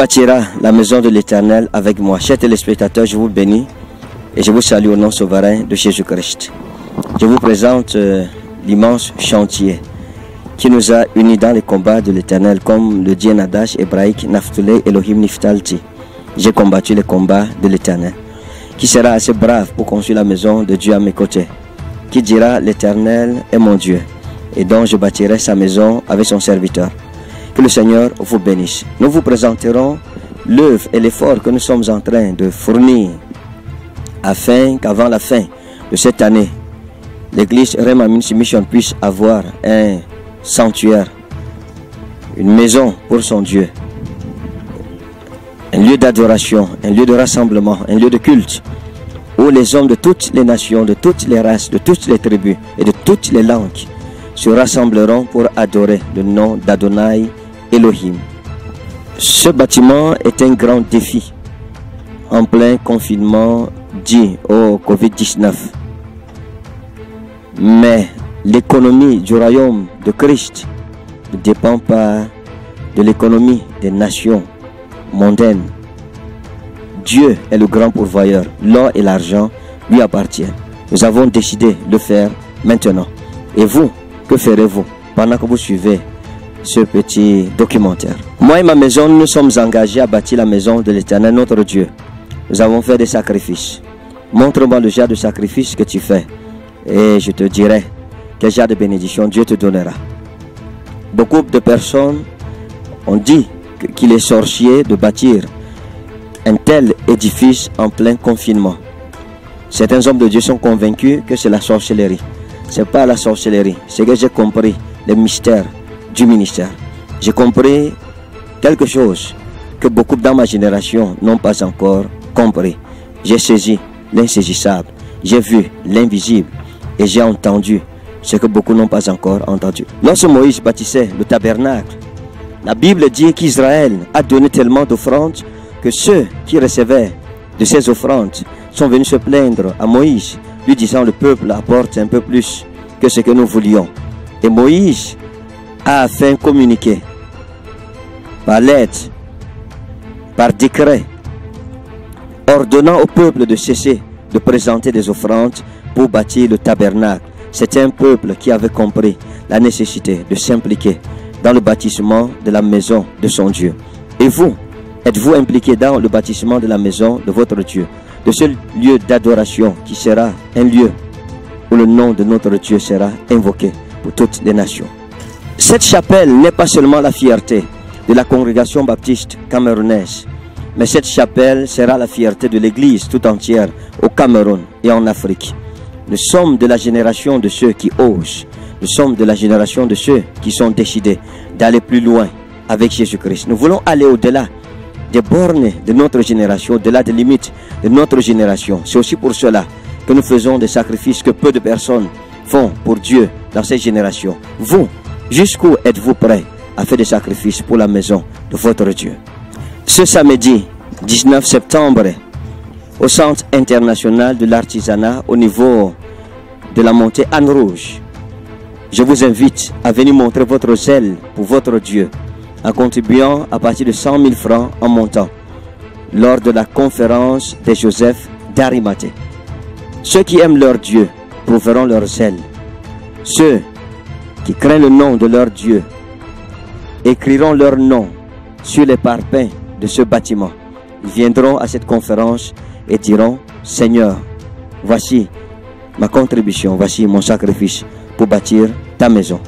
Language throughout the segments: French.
bâtira la maison de l'Éternel avec moi Chers téléspectateurs, je vous bénis et je vous salue au nom souverain de Jésus-Christ. Je vous présente euh, l'immense chantier qui nous a unis dans les combats de l'Éternel, comme le dit Nadash hébraïque Naphtulé Elohim Niftalti. J'ai combattu les combats de l'Éternel. Qui sera assez brave pour construire la maison de Dieu à mes côtés? Qui dira l'Éternel est mon Dieu et dont je bâtirai sa maison avec son serviteur? Que le Seigneur vous bénisse. Nous vous présenterons l'œuvre et l'effort que nous sommes en train de fournir afin qu'avant la fin de cette année, l'église Rema Mission puisse avoir un sanctuaire, une maison pour son Dieu, un lieu d'adoration, un lieu de rassemblement, un lieu de culte, où les hommes de toutes les nations, de toutes les races, de toutes les tribus et de toutes les langues se rassembleront pour adorer le nom d'Adonai Ce bâtiment est un grand défi en plein confinement dit au Covid-19. Mais l'économie du royaume de Christ ne dépend pas de l'économie des nations mondaines. Dieu est le grand pourvoyeur. L'or et l'argent lui appartiennent. Nous avons décidé de le faire maintenant. Et vous, que ferez-vous pendant que vous suivez ce petit documentaire Moi et ma maison, nous sommes engagés à bâtir la maison de l'Éternel, notre Dieu. Nous avons fait des sacrifices. Montre-moi le genre de sacrifice que tu fais et je te dirai quel genre de bénédiction Dieu te donnera. Beaucoup de personnes ont dit qu'il est sorcier de bâtir un tel édifice en plein confinement. Certains hommes de Dieu sont convaincus que c'est la sorcellerie. Ce n'est pas la sorcellerie. C'est que j'ai compris les mystères du ministère. J'ai compris quelque chose que beaucoup dans ma génération n'ont pas encore compris. J'ai saisi l'insaisissable. J'ai vu l'invisible et j'ai entendu ce que beaucoup n'ont pas encore entendu. Lorsque Moïse bâtissait le tabernacle, la Bible dit qu'Israël a donné tellement d'offrandes que ceux qui recevaient de ces offrandes sont venus se plaindre à Moïse, lui disant le peuple apporte un peu plus que ce que nous voulions. Et Moïse a enfin communiqué par lettre, par décret, ordonnant au peuple de cesser de présenter des offrandes pour bâtir le tabernacle. C'est un peuple qui avait compris la nécessité de s'impliquer dans le bâtissement de la maison de son Dieu. Et vous, êtes-vous impliqué dans le bâtissement de la maison de votre Dieu, de ce lieu d'adoration qui sera un lieu où le nom de notre Dieu sera invoqué pour toutes les nations? Cette chapelle n'est pas seulement la fierté de la congrégation baptiste camerounaise, mais cette chapelle sera la fierté de l'Église tout entière au Cameroun et en Afrique. Nous sommes de la génération de ceux qui osent. Nous sommes de la génération de ceux qui sont décidés d'aller plus loin avec Jésus-Christ. Nous voulons aller au-delà des bornes de notre génération, au-delà des limites de notre génération. C'est aussi pour cela que nous faisons des sacrifices que peu de personnes font pour Dieu dans cette génération. Vous, jusqu'où êtes-vous prêts à faire des sacrifices pour la maison de votre Dieu? Ce samedi 19 septembre, au Centre international de l'artisanat au niveau de la montée Anne Rouge. Je vous invite à venir montrer votre zèle pour votre Dieu en contribuant à partir de 100 000 francs en montant lors de la conférence de Joseph d'Arimathée. Ceux qui aiment leur Dieu prouveront leur zèle. Qui craignent le nom de leur Dieu écriront leur nom sur les parpaings de ce bâtiment. Ils viendront à cette conférence et diront, Seigneur, voici ma contribution, voici mon sacrifice pour bâtir ta maison.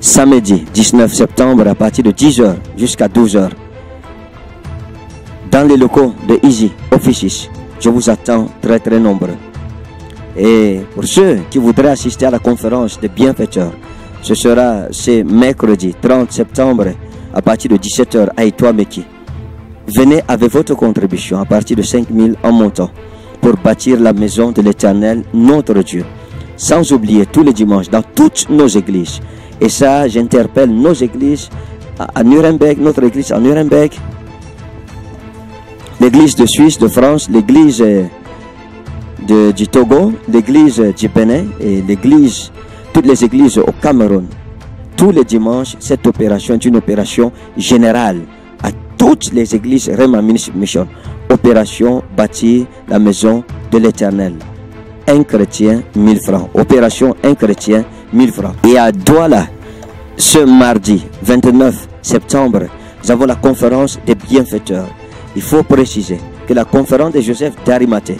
Samedi 19 septembre à partir de 10h jusqu'à 12h, dans les locaux de Easy Offices, je vous attends très très nombreux. Et pour ceux qui voudraient assister à la conférence des bienfaiteurs, ce sera ce mercredi 30 septembre à partir de 17h à Etoile-Meki. Venez avec votre contribution à partir de 5 000 en montant pour bâtir la maison de l'Éternel, notre Dieu. Sans oublier tous les dimanches dans toutes nos églises. Et ça, j'interpelle nos églises à Nuremberg, notre église à Nuremberg, l'église de Suisse, de France, l'église du Togo, l'église du Bénin et l'église, toutes les églises au Cameroun tous les dimanches, cette opération est une opération générale à toutes les églises Rema Mission. Opération bâtir la maison de l'éternel. Un chrétien, 1000 francs. Opération un chrétien, 1000 francs. Et à Douala, ce mardi 29 septembre, nous avons la conférence des bienfaiteurs. Il faut préciser que la conférence de Joseph d'Arimathée,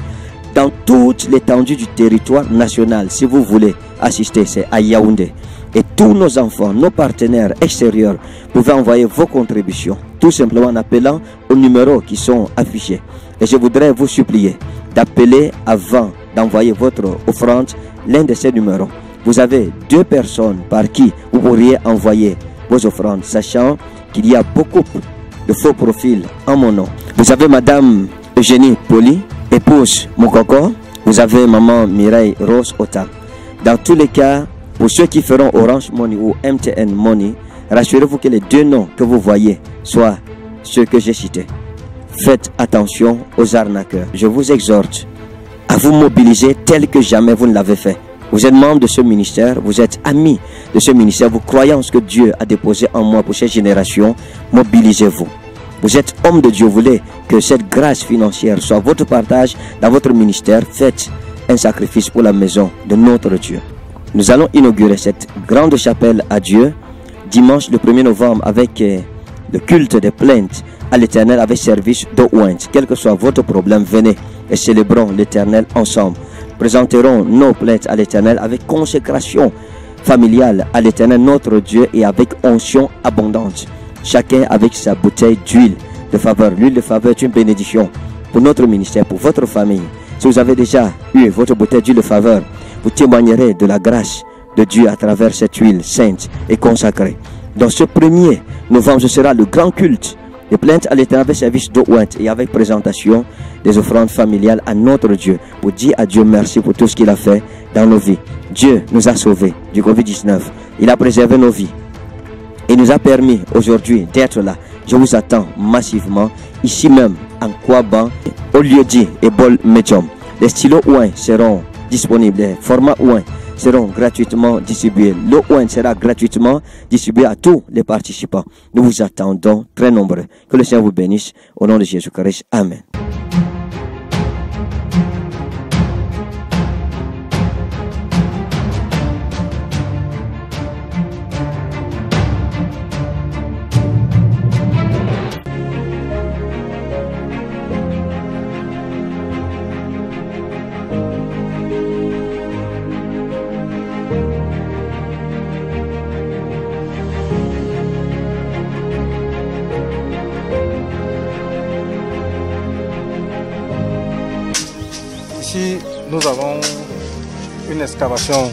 dans toute l'étendue du territoire national, si vous voulez assister, c'est à Yaoundé. Et tous nos enfants, nos partenaires extérieurs, pouvez envoyer vos contributions, tout simplement en appelant aux numéros qui sont affichés. Et je voudrais vous supplier d'appeler avant d'envoyer votre offrande l'un de ces numéros. Vous avez deux personnes par qui vous pourriez envoyer vos offrandes, sachant qu'il y a beaucoup de faux profils en mon nom. Vous avez Madame Eugénie Poli, épouse Moukoko. Vous avez Maman Mireille Rose Ota. Dans tous les cas, pour ceux qui feront Orange Money ou MTN Money, rassurez-vous que les deux noms que vous voyez soient ceux que j'ai cités. Faites attention aux arnaqueurs. Je vous exhorte à vous mobiliser tel que jamais vous ne l'avez fait. Vous êtes membre de ce ministère, vous êtes ami de ce ministère, vous croyez en ce que Dieu a déposé en moi pour cette génération, mobilisez-vous. Vous êtes homme de Dieu, vous voulez que cette grâce financière soit votre partage dans votre ministère, faites un sacrifice pour la maison de notre Dieu. Nous allons inaugurer cette grande chapelle à Dieu dimanche le 1er novembre avec euh, le culte des plaintes à l'éternel avec service de Quel que soit votre problème, venez et célébrons l'éternel ensemble présenterons nos plaintes à l'Éternel avec consécration familiale à l'Éternel notre Dieu et avec onction abondante. Chacun avec sa bouteille d'huile de faveur. L'huile de faveur est une bénédiction pour notre ministère, pour votre famille. Si vous avez déjà eu votre bouteille d'huile de faveur, vous témoignerez de la grâce de Dieu à travers cette huile sainte et consacrée. Dans ce premier novembre, ce sera le grand culte les plaintes à l'éternel service de et avec présentation des offrandes familiales à notre Dieu pour dire à Dieu merci pour tout ce qu'il a fait dans nos vies. Dieu nous a sauvés du Covid-19. Il a préservé nos vies. Il nous a permis aujourd'hui d'être là. Je vous attends massivement ici même en Kouaban au lieu dit et bol médium. Les stylos ouin seront disponibles, les formats ouin seront gratuitement distribués. Le OIN sera gratuitement distribué à tous les participants. Nous vous attendons très nombreux. Que le Seigneur vous bénisse. Au nom de Jésus-Christ. Amen.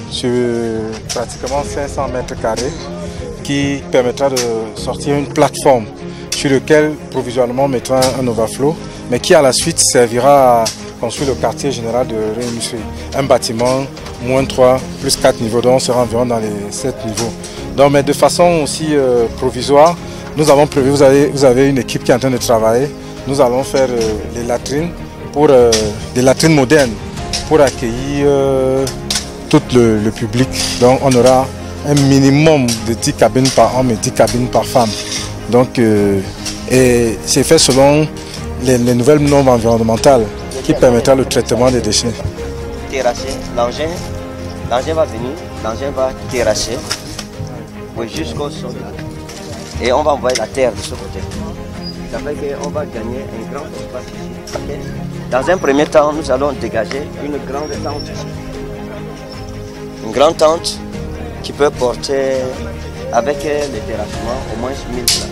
Sur pratiquement 500 mètres carrés qui permettra de sortir une plateforme sur laquelle provisoirement mettra un overflow, mais qui à la suite servira à construire le quartier général de Réunion. Un bâtiment moins 3 plus 4 niveaux, donc on sera environ dans les 7 niveaux. Donc, mais de façon aussi euh, provisoire, nous avons prévu, vous avez, vous avez une équipe qui est en train de travailler, nous allons faire euh, les latrines pour euh, des latrines modernes pour accueillir euh, tout le, public. Donc on aura un minimum de 10 cabines par homme et 10 cabines par femme. Donc euh, et c'est fait selon les, nouvelles normes environnementales qui permettra le traitement des déchets. Terrasser, l'engin, va venir, l'engin va terrasser jusqu'au sol. Et on va envoyer la terre de ce côté. Ça fait qu'on va gagner un grand espace ici. Dans un premier temps, nous allons dégager une grande tente Une grande tente qui peut porter avec les terrassements au moins 1000 places.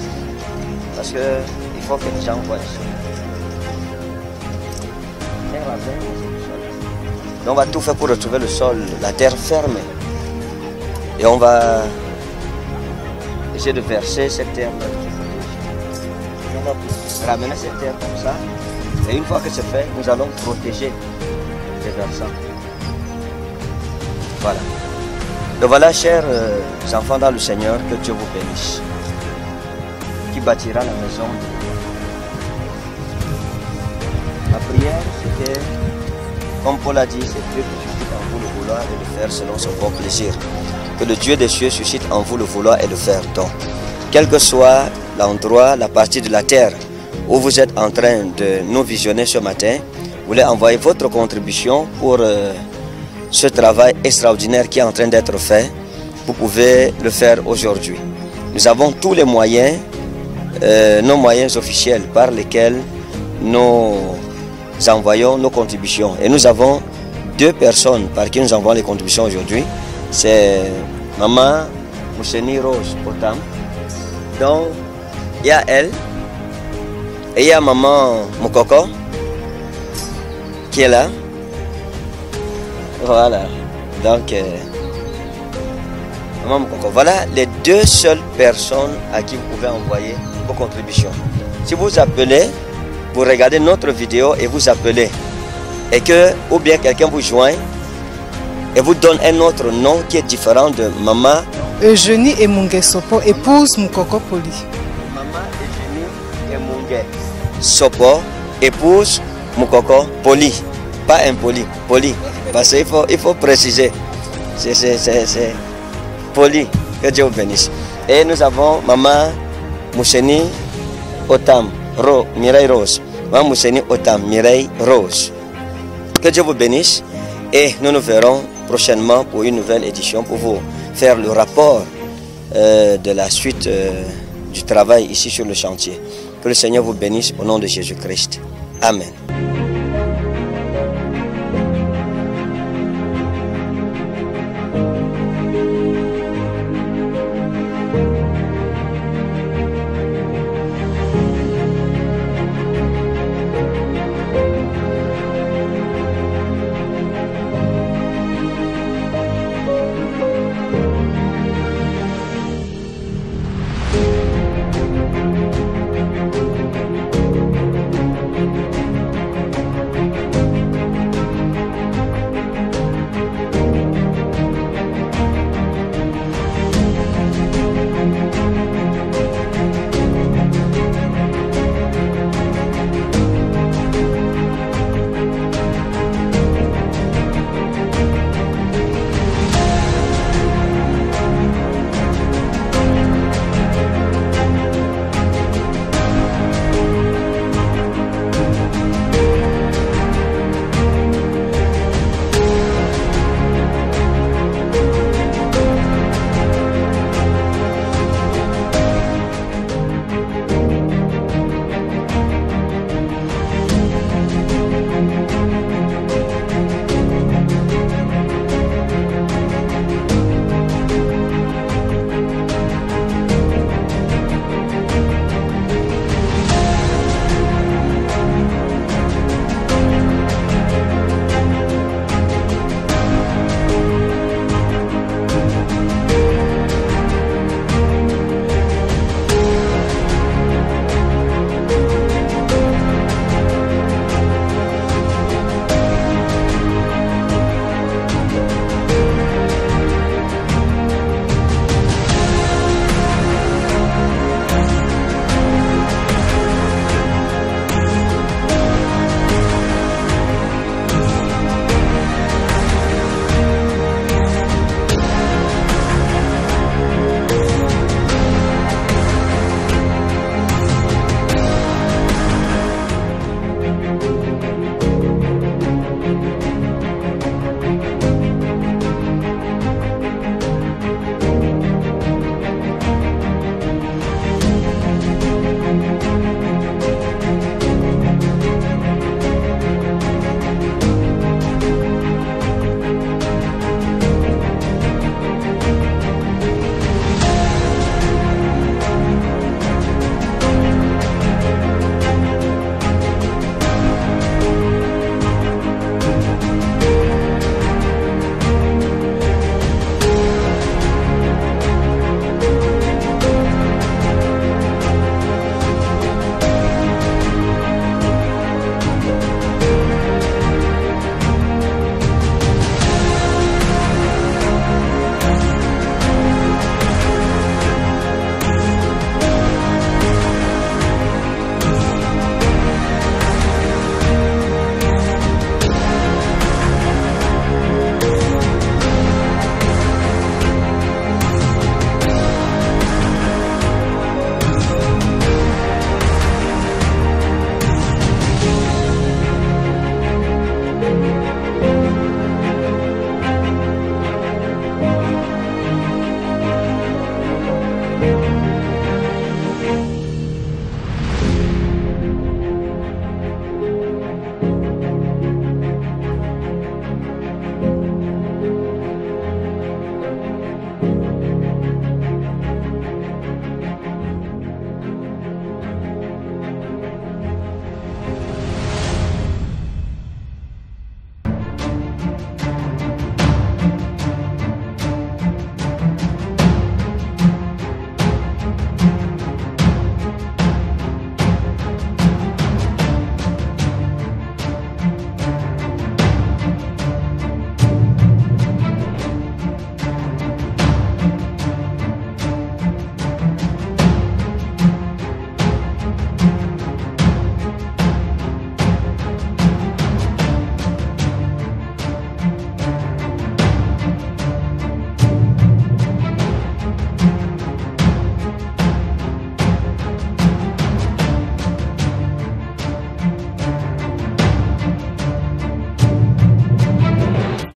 Parce qu'il faut que les gens voient ici. on va tout faire pour retrouver le sol, la terre ferme. Et on va essayer de verser cette terre. On va ramener cette terre comme ça et une fois que c'est fait, nous allons protéger les versants. Voilà. Donc voilà, chers euh, enfants dans le Seigneur, que Dieu vous bénisse. Qui bâtira la maison La prière, c'était, comme Paul a dit, c'est Dieu qui suscite en vous le vouloir et le faire selon son bon plaisir. Que le Dieu des cieux suscite en vous le vouloir et le faire donc. Quel que soit l'endroit, la partie de la terre où vous êtes en train de nous visionner ce matin, vous voulez envoyer votre contribution pour euh, ce travail extraordinaire qui est en train d'être fait, vous pouvez le faire aujourd'hui. Nous avons tous les moyens, euh, nos moyens officiels par lesquels nous envoyons nos contributions. Et nous avons deux personnes par qui nous envoyons les contributions aujourd'hui. C'est Maman Mousseni Rose Potam. Donc, il y a elle et il y a Maman Mokoko qui est là. Voilà. Donc, euh, Maman Mokoko. Voilà les deux seules personnes à qui vous pouvez envoyer vos contributions. Si vous appelez, vous regardez notre vidéo et vous appelez, et que, ou bien quelqu'un vous joint et vous donne un autre nom qui est différent de Maman. Eugénie Emunge Sopo, épouse Mukoko Poli. Maman Eugénie Emunge Sopo, épouse Mukoko Poli. Pas impoli, poli. Parce qu'il faut, il faut préciser. C'est poli. Que Dieu vous bénisse. Et nous avons Maman Mousseni Otam, Ro, Mireille Rose. Maman Mousseni Otam, Mireille Rose. Que Dieu vous bénisse. Et nous nous verrons prochainement pour une nouvelle édition pour vous faire le rapport euh, de la suite euh, du travail ici sur le chantier. Que le Seigneur vous bénisse au nom de Jésus-Christ. Amen.